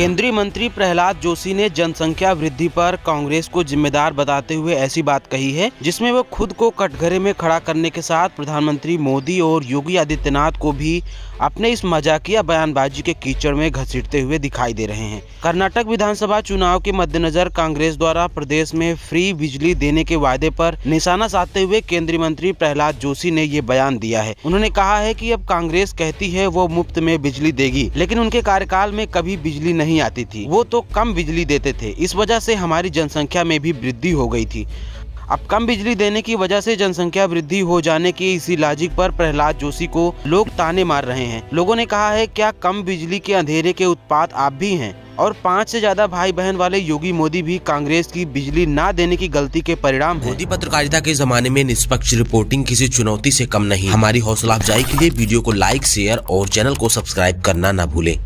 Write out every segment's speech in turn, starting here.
केंद्रीय मंत्री प्रहलाद जोशी ने जनसंख्या वृद्धि पर कांग्रेस को जिम्मेदार बताते हुए ऐसी बात कही है, जिसमें वो खुद को कटघरे में खड़ा करने के साथ प्रधानमंत्री मोदी और योगी आदित्यनाथ को भी अपने इस मजाकिया बयानबाजी के कीचड़ में घसीटते हुए दिखाई दे रहे हैं। कर्नाटक विधानसभा चुनाव के मद्देनजर कांग्रेस द्वारा प्रदेश में फ्री बिजली देने के वायदे पर निशाना साधते हुए केंद्रीय मंत्री प्रहलाद जोशी ने ये बयान दिया है। उन्होंने कहा है कि अब कांग्रेस कहती है, वो मुफ़्त में बिजली देगी लेकिन उनके कार्यकाल में कभी बिजली नहीं आती थी। वो तो कम बिजली देते थे। इस वजह से हमारी जनसंख्या में भी वृद्धि हो गई थी। अब कम बिजली देने की वजह से जनसंख्या वृद्धि हो जाने की इसी लॉजिक पर प्रहलाद जोशी को लोग ताने मार रहे हैं। लोगों ने कहा है, क्या कम बिजली के अंधेरे के उत्पाद आप भी हैं? और पाँच से ज़्यादा भाई बहन वाले योगी मोदी भी कांग्रेस की बिजली ना देने की गलती के परिणाम। मोदी पत्रकारिता के जमाने में निष्पक्ष रिपोर्टिंग किसी चुनौती से कम नहीं। हमारी हौसला अफजाई के लिए वीडियो को लाइक, शेयर और चैनल को सब्सक्राइब करना न भूलें।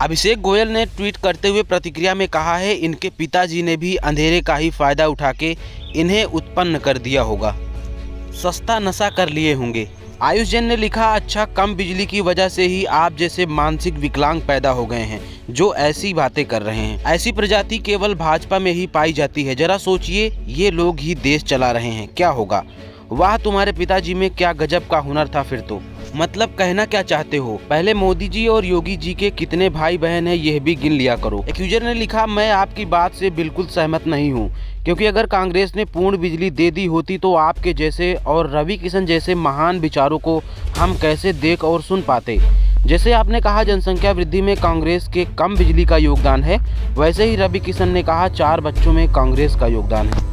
अभिषेक गोयल ने ट्वीट करते हुए प्रतिक्रिया में कहा है, इनके पिताजी ने भी अंधेरे का ही फ़ायदा उठा के इन्हें उत्पन्न कर दिया होगा। सस्ता नशा कर लिए होंगे। आयुष जैन ने लिखा अच्छा कम बिजली की वजह से ही आप जैसे मानसिक विकलांग पैदा हो गए हैं, जो ऐसी बातें कर रहे हैं। ऐसी प्रजाति केवल भाजपा में ही पाई जाती है। जरा सोचिए, ये लोग ही देश चला रहे हैं। क्या होगा? वाह, तुम्हारे पिताजी में क्या गजब का हुनर था फिर तो। मतलब कहना क्या चाहते हो? पहले मोदी जी और योगी जी के कितने भाई बहन है, यह भी गिन लिया करो। एक यूज़र ने लिखा, मैं आपकी बात से बिल्कुल सहमत नहीं हूँ। क्योंकि अगर कांग्रेस ने पूर्ण बिजली दे दी होती तो आपके जैसे और रवि किशन जैसे महान विचारों को हम कैसे देख और सुन पाते? जैसे आपने कहा, जनसंख्या वृद्धि में कांग्रेस के कम बिजली का योगदान है, वैसे ही रवि किशन ने कहा, चार बच्चों में कांग्रेस का योगदान है।